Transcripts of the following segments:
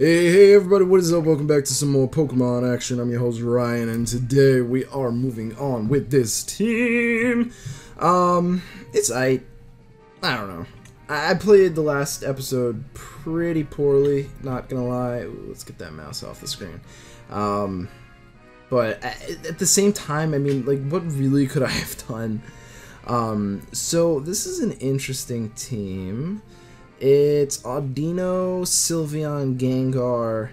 Hey, hey everybody, what is up? Welcome back to some more Pokemon action. I'm your host Ryan, and today we are moving on with this team. Um, it's I, I don't know. I, played the last episode pretty poorly, not gonna lie. Ooh, let's get that mouse off the screen. Um, but at the same time, I mean, like, what really could I have done? Um, so this is an interesting team. It's Audino, Sylveon, Gengar,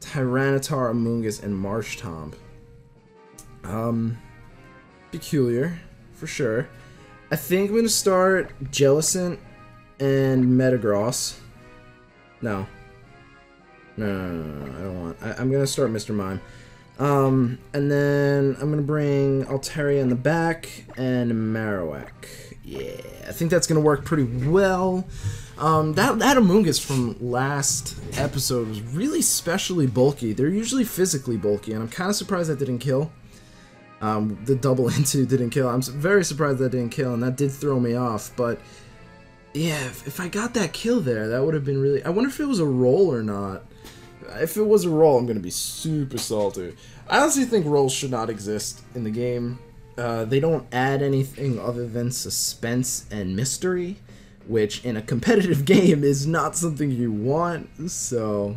Tyranitar, Amoonguss, and Marshtomp. Um, peculiar, for sure. I think I'm gonna start Jellicent and Metagross. No. No, no, no, no, I don't want. I, am gonna start Mr. Mime. Um, and then I'm gonna bring Altaria in the back and Marowak. Yeah, I think that's gonna work pretty well. Um, that, that Amoonguss from last episode was really specially bulky. They're usually physically bulky, and I'm kind of surprised that didn't kill. Um, the double into didn't kill. I'm very surprised that didn't kill, and that did throw me off. But yeah, if, if I got that kill there, that would have been really. I wonder if it was a roll or not. If it was a roll, I'm gonna be super salty. I honestly think rolls should not exist in the game. Uh, they don't add anything other than suspense and mystery which in a competitive game is not something you want, so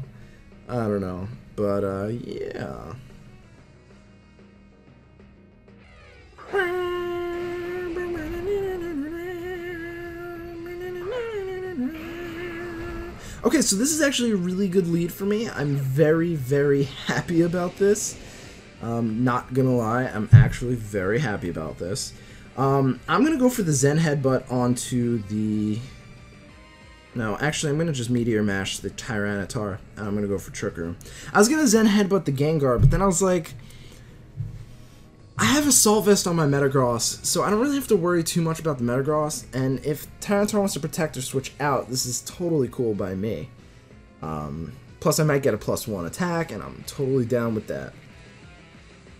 I don't know. But uh yeah. Okay, so this is actually a really good lead for me. I'm very, very happy about this. Um, not gonna lie, I'm actually very happy about this. Um, I'm going to go for the Zen Headbutt onto the... No, actually, I'm going to just Meteor Mash the Tyranitar. I'm going to go for Trick Room. I was going to Zen Headbutt the Gengar, but then I was like... I have Assault Vest on my Metagross, so I don't really have to worry too much about the Metagross, and if Tyranitar wants to protect or switch out, this is totally cool by me. Um, plus, I might get a plus one attack, and I'm totally down with that.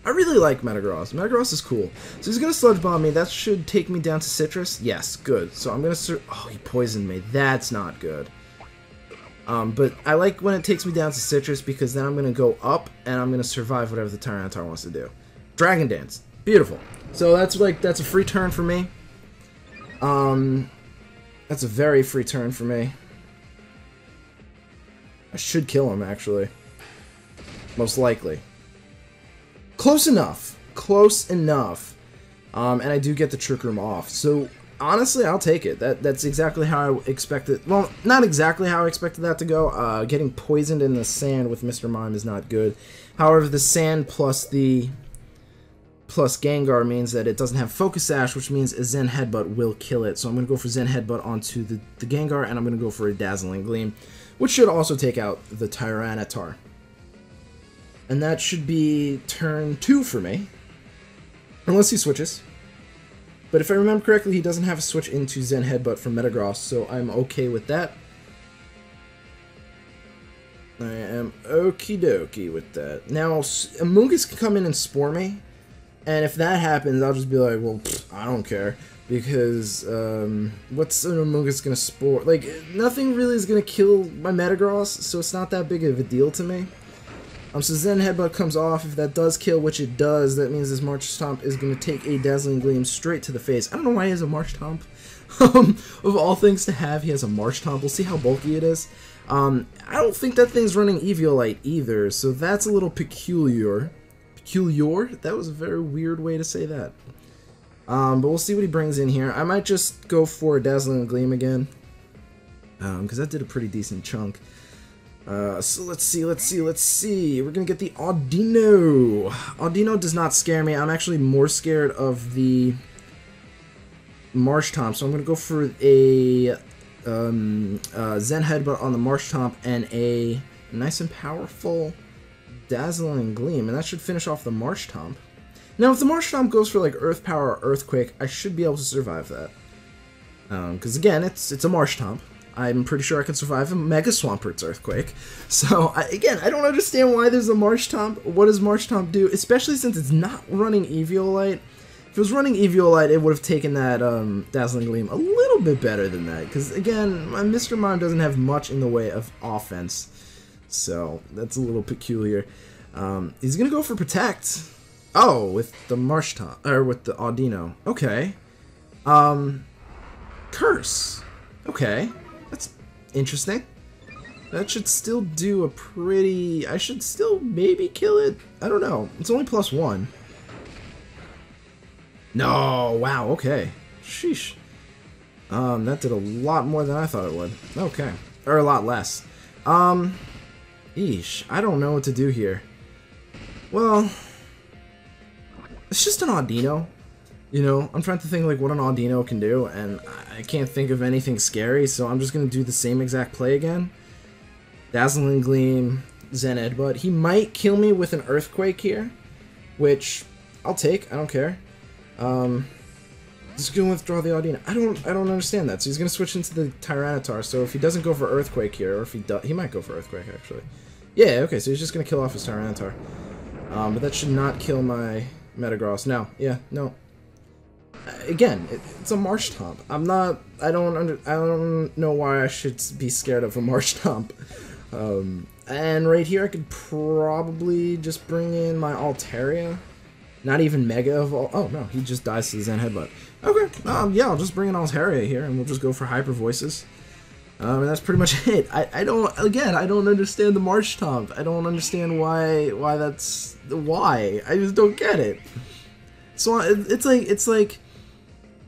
I really like Metagross. Metagross is cool. So he's going to Sludge Bomb me. That should take me down to Sitrus. Yes, good. So I'm going to... Oh, he poisoned me. That's not good. Um, but I like when it takes me down to Sitrus because then I'm going to go up and I'm going to survive whatever the Tyranitar wants to do. Dragon Dance. Beautiful. So that's like, that's a free turn for me. Um, that's a very free turn for me. I should kill him, actually. Most likely. Close enough. Close enough. Um, and I do get the Trick Room off. So, honestly, I'll take it. That That's exactly how I expected... Well, not exactly how I expected that to go. Uh, getting poisoned in the sand with Mr. Mime is not good. However, the sand plus the... Plus Gengar means that it doesn't have Focus Sash, which means a Zen Headbutt will kill it. So I'm going to go for Zen Headbutt onto the, the Gengar, and I'm going to go for a Dazzling Gleam, which should also take out the Tyranitar. And that should be turn two for me. Unless he switches. But if I remember correctly, he doesn't have a switch into Zen Headbutt from Metagross, so I'm okay with that. I am okie dokie with that. Now, Amoonguss can come in and spore me, and if that happens, I'll just be like, well, pfft, I don't care. Because, um, what's an Amoonguss gonna spore? Like, nothing really is gonna kill my Metagross, so it's not that big of a deal to me. Um, so Zen Headbutt comes off. If that does kill, which it does, that means this Marshtomp is going to take a Dazzling Gleam straight to the face. I don't know why he has a Marshtomp. um, of all things to have, he has a Marshtomp. We'll see how bulky it is. Um, I don't think that thing's running Eviolite either, so that's a little peculiar. Peculiar? That was a very weird way to say that. Um, but we'll see what he brings in here. I might just go for a Dazzling Gleam again, because um, that did a pretty decent chunk. Uh, so let's see, let's see, let's see. We're gonna get the Audino. Audino does not scare me. I'm actually more scared of the Marshtomp, so I'm gonna go for a um, uh, Zen Headbutt on the Marshtomp and a nice and powerful Dazzling Gleam, and that should finish off the Marshtomp. Now, if the Marshtomp goes for like Earth Power or Earthquake, I should be able to survive that. Because um, again, it's it's a Marshtomp. I'm pretty sure I can survive a Mega Swampert's Earthquake. So, I, again, I don't understand why there's a Marshtomp. What does Marshtomp do? Especially since it's not running Eviolite. If it was running Eviolite, it would have taken that um, Dazzling Gleam a little bit better than that. Because, again, Mr. Mime doesn't have much in the way of offense. So that's a little peculiar. Um, he's gonna go for protect. Oh, with the Marshtomp or with the Audino. Okay. Um, curse. Okay, interesting. That should still do a pretty... I should still maybe kill it? I don't know. It's only plus one. No, wow, okay. Sheesh. Um, that did a lot more than I thought it would. Okay. Or a lot less. Um, eesh. I don't know what to do here. Well, it's just an Audino. You know, I'm trying to think like what an Audino can do, and I can't think of anything scary, so I'm just to do the same exact play again. Dazzling Gleam, Zen Headbutt. He might kill me with an Earthquake here, which I'll take. I don't care. Um, just gonna withdraw the Audino. I don't, I don't understand that. So he's gonna switch into the Tyranitar. So if he doesn't go for Earthquake here, or if he does, he might go for Earthquake actually. Yeah, okay. So he's just gonna kill off his Tyranitar. Um, but that should not kill my Metagross. No, yeah, no. Again, it, it's a Marshtomp. I'm not. I don't under. I don't know why I should be scared of a Marshtomp. Um, and right here, I could probably just bring in my Altaria. Not even Mega of all. Oh, no, he just dies to the Zen Headbutt. Okay, um, yeah, I'll just bring in Altaria here, and we'll just go for Hyper Voices. Um, and that's pretty much it. I, I don't, again, I don't understand the Marshtomp. I don't understand why, why that's, why. I just don't get it. So, it's like, it's like,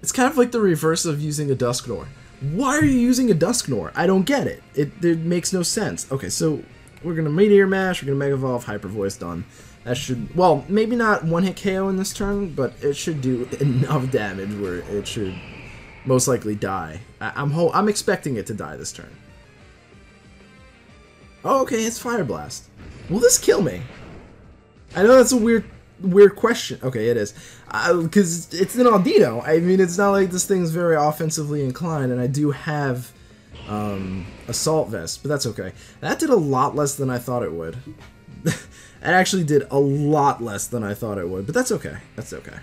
it's kind of like the reverse of using a Dusknoir. Why are you using a Dusknoir? I don't get it. It, it makes no sense. Okay, so we're gonna Meteor Mash, we're gonna Mega Evolve, Hyper Voice done. That should, well, maybe not one hit KO in this turn, but it should do enough damage where it should most likely die. I, am ho I'm expecting it to die this turn. Oh, okay, it's Fire Blast. Will this kill me? I know that's a weird weird question. Okay, it is. Because it's an Audino. I mean, it's not like this thing's very offensively inclined, and I do have um, Assault Vest, but that's okay. That did a lot less than I thought it would. it actually did a lot less than I thought it would, but that's okay. That's okay.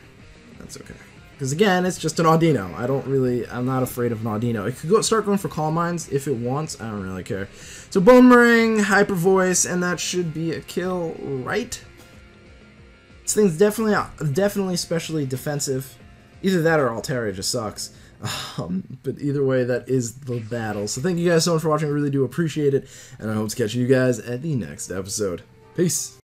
That's okay. Because again, it's just an Audino. I don't really, I'm not afraid of an Audino. It could go start going for Calm Minds if it wants. I don't really care. So Bonemerang, Hyper Voice, and that should be a kill, right? This thing's definitely, definitely especially defensive. Either that or Altaria just sucks. Um, but either way, that is the battle. So thank you guys so much for watching. I really do appreciate it. And I hope to catch you guys at the next episode. Peace.